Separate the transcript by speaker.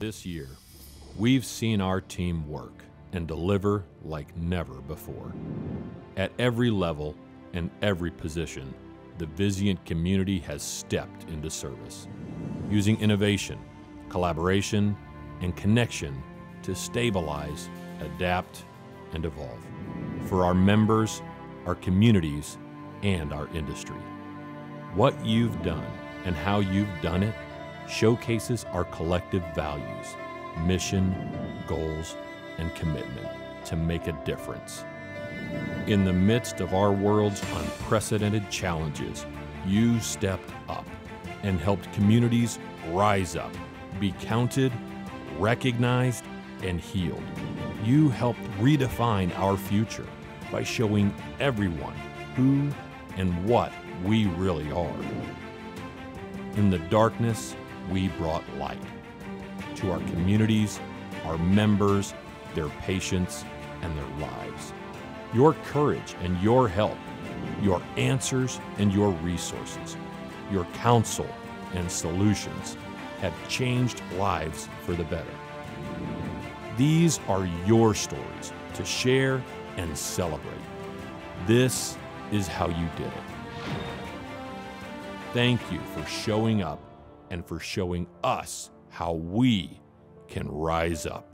Speaker 1: This year, we've seen our team work and deliver like never before. At every level and every position, the Vizient community has stepped into service, using innovation, collaboration, and connection to stabilize, adapt, and evolve for our members, our communities, and our industry. What you've done and how you've done it showcases our collective values, mission, goals, and commitment to make a difference. In the midst of our world's unprecedented challenges, you stepped up and helped communities rise up, be counted, recognized, and healed. You helped redefine our future by showing everyone who and what we really are. In the darkness, we brought light to our communities, our members, their patients, and their lives. Your courage and your help, your answers and your resources, your counsel and solutions have changed lives for the better. These are your stories to share and celebrate. This is how you did it. Thank you for showing up and for showing us how we can rise up.